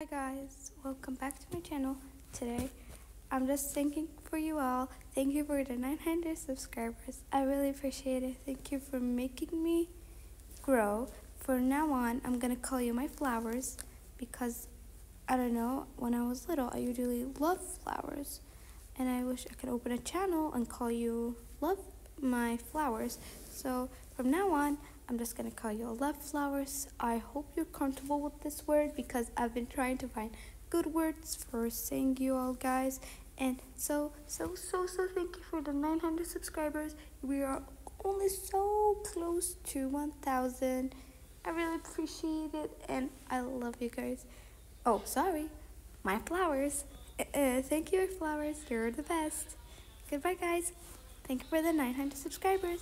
Hi guys, welcome back to my channel. Today, I'm just thanking for you all. Thank you for the 900 subscribers. I really appreciate it. Thank you for making me grow. For now on, I'm gonna call you my flowers because I don't know, when I was little, I usually loved flowers. And I wish I could open a channel and call you Love My Flowers. So from now on, I'm just gonna call you all love flowers. I hope you're comfortable with this word because I've been trying to find good words for saying you all guys. And so, so, so, so thank you for the 900 subscribers. We are only so close to 1,000. I really appreciate it and I love you guys. Oh, sorry, my flowers. Uh, uh, thank you, flowers. You're the best. Goodbye, guys. Thank you for the 900 subscribers.